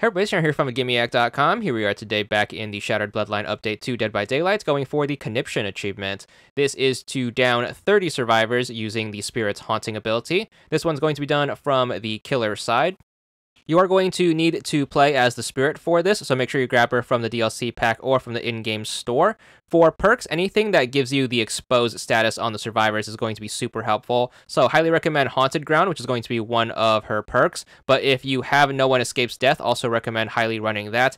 Hey everybody, Sharon here from VidGamiac.com. Here we are today back in the Shattered Bloodline Update 2 Dead by Daylight, going for the Conniption achievement. This is to down 30 survivors using the Spirit's Haunting ability. This one's going to be done from the killer side. You are going to need to play as the Spirit for this, so make sure you grab her from the DLC pack or from the in-game store. For perks, anything that gives you the exposed status on the survivors is going to be super helpful. So highly recommend Haunted Ground, which is going to be one of her perks. But if you have No One Escapes Death, also recommend highly running that.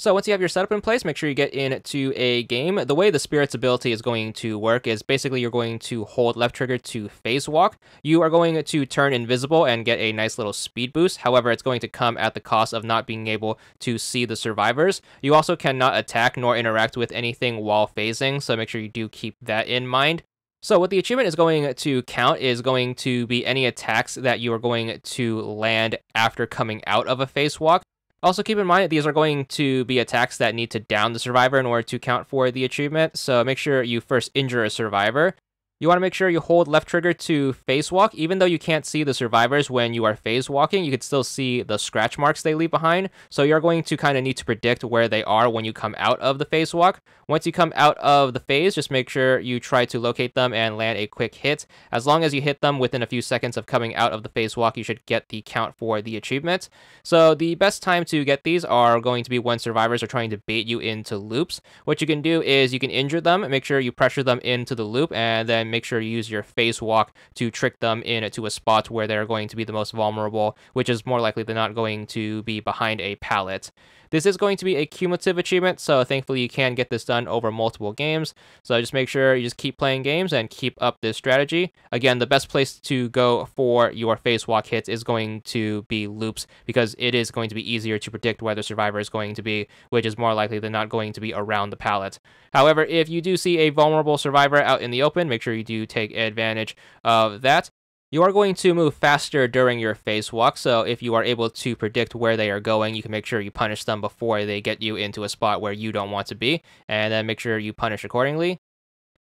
So once you have your setup in place, make sure you get into a game. The way the Spirit's ability is going to work is basically you're going to hold left trigger to phase walk. You are going to turn invisible and get a nice little speed boost. However, it's going to come at the cost of not being able to see the survivors. You also cannot attack nor interact with anything while phasing, so make sure you do keep that in mind. So what the achievement is going to count is going to be any attacks that you are going to land after coming out of a phase walk. Also keep in mind that these are going to be attacks that need to down the survivor in order to count for the achievement, so make sure you first injure a survivor. You want to make sure you hold left trigger to phase walk. Even though you can't see the survivors when you are phase walking, you can still see the scratch marks they leave behind. So you're going to kind of need to predict where they are when you come out of the phase walk. Once you come out of the phase, just make sure you try to locate them and land a quick hit. As long as you hit them within a few seconds of coming out of the phase walk, you should get the count for the achievement. So the best time to get these are going to be when survivors are trying to bait you into loops. What you can do is you can injure them, make sure you pressure them into the loop, and then make sure you use your phase walk to trick them into a spot where they're going to be the most vulnerable, which is more likely than not going to be behind a pallet. This is going to be a cumulative achievement, so thankfully you can get this done over multiple games. So just make sure you just keep playing games and keep up this strategy. Again, the best place to go for your phase walk hits is going to be loops because it is going to be easier to predict where the survivor is going to be, which is more likely than not going to be around the pallet. However, if you do see a vulnerable survivor out in the open, make sure do take advantage of that. You are going to move faster during your phase walk, so if you are able to predict where they are going, you can make sure you punish them before they get you into a spot where you don't want to be, and then make sure you punish accordingly.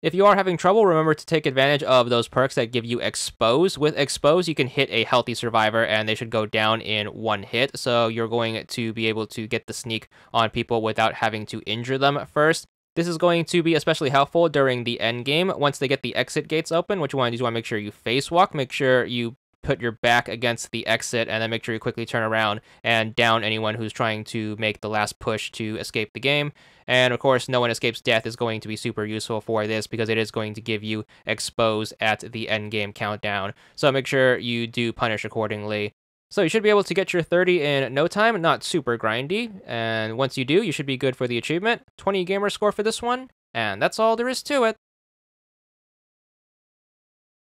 If you are having trouble, remember to take advantage of those perks that give you Expose. With Expose, you can hit a healthy survivor and they should go down in one hit, so you're going to be able to get the sneak on people without having to injure them first. This is going to be especially helpful during the end game. Once they get the exit gates open, do is you want to make sure you phase walk, make sure you put your back against the exit, and then make sure you quickly turn around and down anyone who's trying to make the last push to escape the game. And of course, No One Escapes Death is going to be super useful for this because it is going to give you expose at the end game countdown. So make sure you do punish accordingly. So you should be able to get your 30 in no time, not super grindy, and once you do, you should be good for the achievement. 20 gamer score for this one, and that's all there is to it.